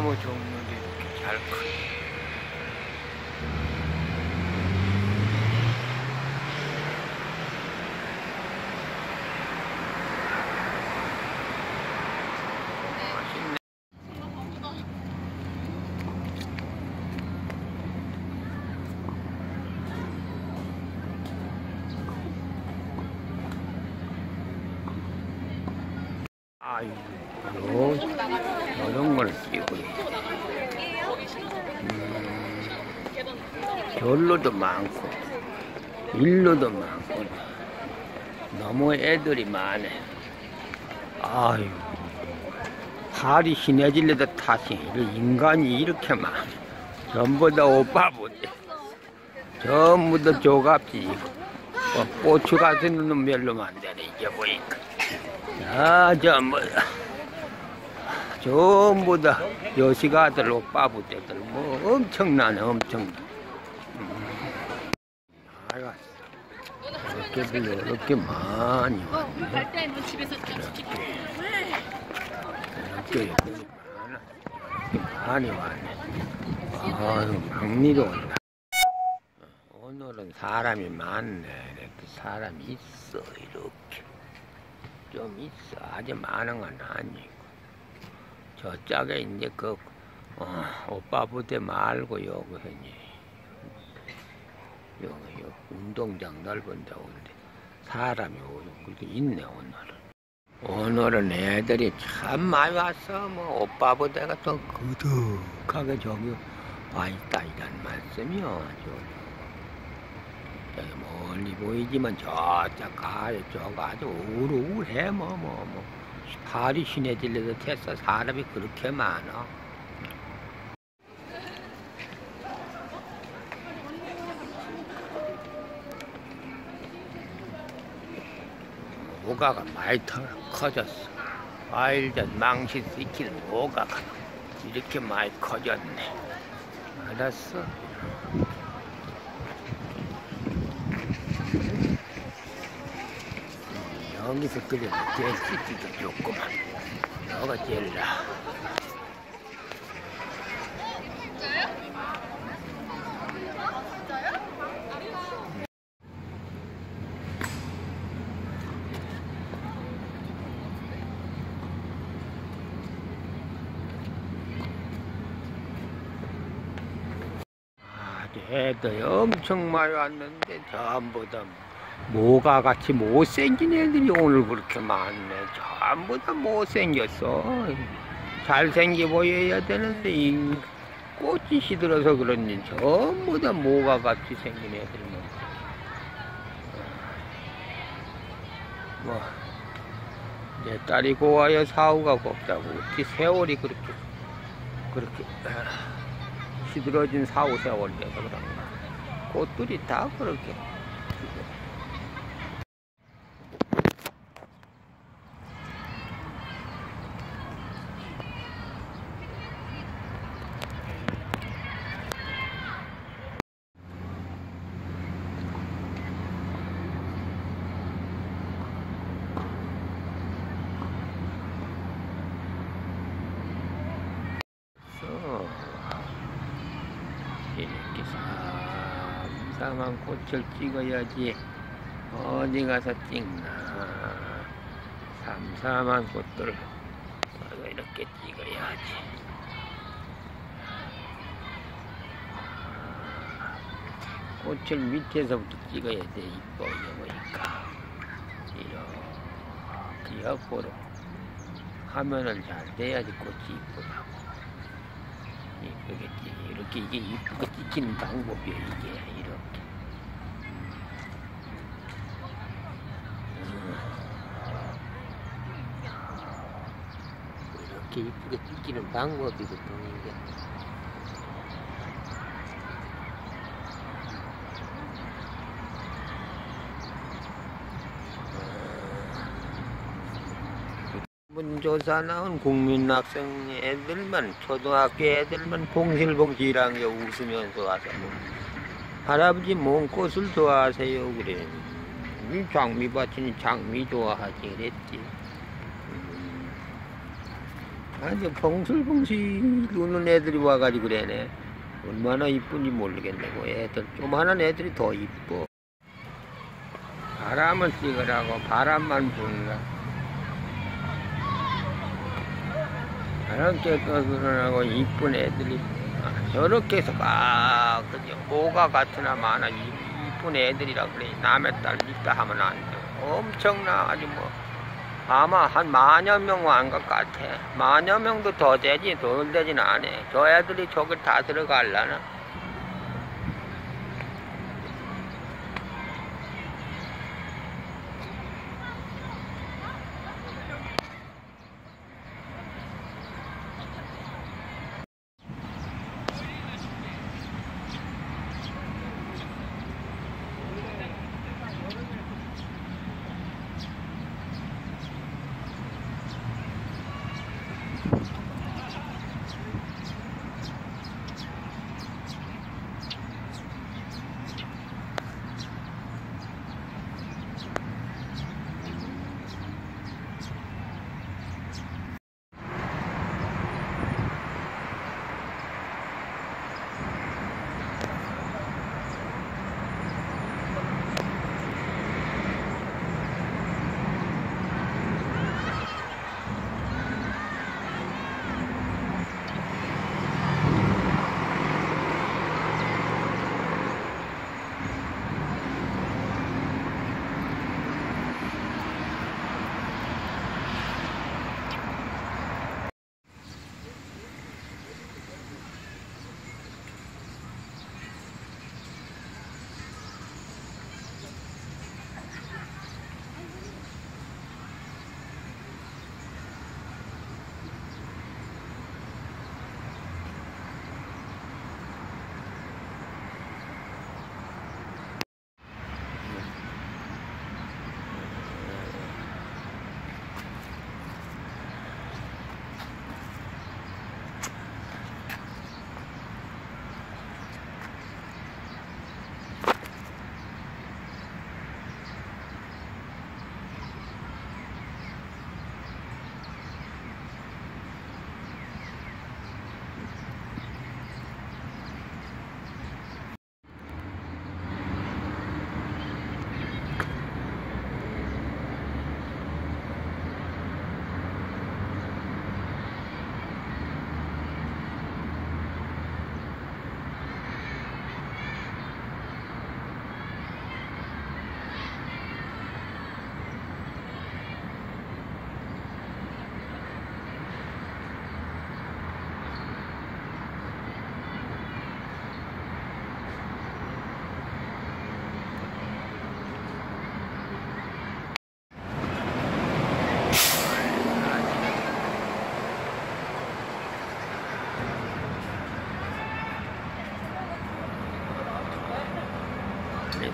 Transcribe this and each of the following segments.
나무 종류도 이렇게 잘 크네. 맛있네. 아이고, 이런 걸 끼고. 음, 결로도 많고, 일로도 많고, 너무 애들이 많네. 아유, 팔이 신해질래도 탓이, 인간이 이렇게 많아. 전부 다 오빠보지. 전부 다 조갑지. 뭐, 고추 같은 놈 별로 안 되네, 이게 보니까. 아, 저, 뭐, 전부 다 여시가들, 오빠부대들, 뭐, 엄청나네, 엄청나. 음. 아이고, 이렇게들 이렇게 많이 왔네. 집에서 같이 이렇게, 많이 왔네. 아유, 막리도 온다. 오늘은 사람이 많네. 이렇게 사람이 있어, 이렇게. 좀 있어. 아주 많은 건 아니고. 저짝에 이제 그, 어, 오빠 부대 말고 요거 했니. 요, 요, 운동장 넓은 데 온데. 사람이 오고, 그렇게 있네, 오늘은. 오늘은 애들이 참 많이 왔어. 뭐, 오빠 부대가 또 그득하게 저기 와 있다, 이란 말씀이요. 아주. 저기 멀리 보이지만 저쪽 가에 저거 아주 우울우울해 뭐 뭐뭐 발이 신해질려도 됐어 사람이 그렇게 많아 모가가 더 커졌어 과일전 망신 시키는 모가가 이렇게 많이 커졌네 알았어 여기서 그래도 제일 씻기도 좋구만. 너가 제일 나. 아, 애들 엄청 많이 왔는데 전부 다 모가 같이 못생긴 애들이 오늘 그렇게 많네. 전부 다 못생겼어. 잘생겨 보여야 되는데, 이 꽃이 시들어서 그런지 전부 다 모가 같이 생긴 애들만. 뭐, 내 딸이 고와야 사후가 곱다고. 어떻게 세월이 그렇게, 그렇게, 아, 시들어진 사후 세월이 돼서 그런가. 꽃들이 다 그렇게. 있어. 이렇게 삼삼한 꽃을 찍어야지 어디 가서 찍나. 삼삼한 꽃들 와서 이렇게 찍어야지. 꽃을 밑에서부터 찍어야 돼 이뻐 보니까. 이렇게 옆으로 화면을 잘 돼야지 꽃이 이쁘다고 이쁘겠지. 이렇게 이게 이쁘게 찍히는 방법이야 이게 이렇게. 음. 이렇게 이쁘게 찍히는 방법이거든 이게. 조사 나온 국민학생 애들만 초등학교 애들만 봉실봉실하게 웃으면서 와서 뭐 할아버지 뭔 꽃을 좋아하세요 그래 이 장미밭이니 장미 좋아하지 그랬지 음. 아주 봉슬봉슬 우는 애들이 와가지고 그래네. 얼마나 이쁜지 모르겠네 고 애들 조만한 애들이 더 이뻐. 바람을 찍으라고 바람만 부느라. 바람 쬐고 이쁜 애들이 저렇게 해서 아 그지 오가 같으나 이- 이쁜 애들이라 그래 남의 딸 믿다 하면 안 돼. 엄청나 아주 뭐 아마 한 만여 명완것 같아. 만여 명도 더 되지, 덜 되진 않아. 저 애들이 저길 다 들어갈라나?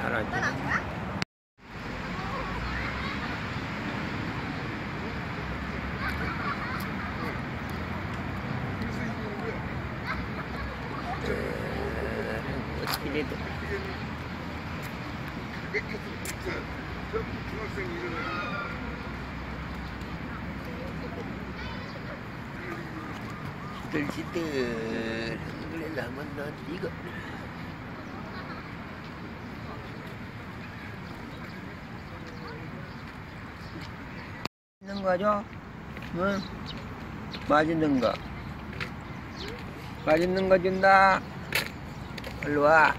이 사라지. 어떻게 돼도 시들시들 그래 하면 넌 이거 있는 거죠? 응? 맛있는 거. 맛있는 거 준다. 일로 와.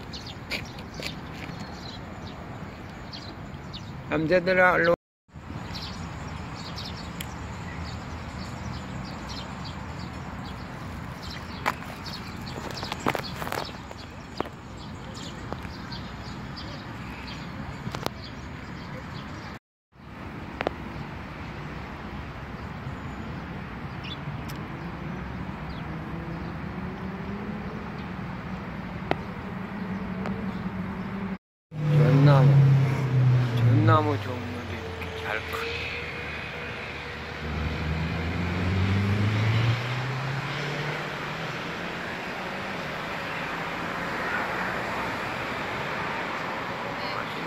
남자들아, 일로 와. 전나무 종류도 이렇게 잘 크네.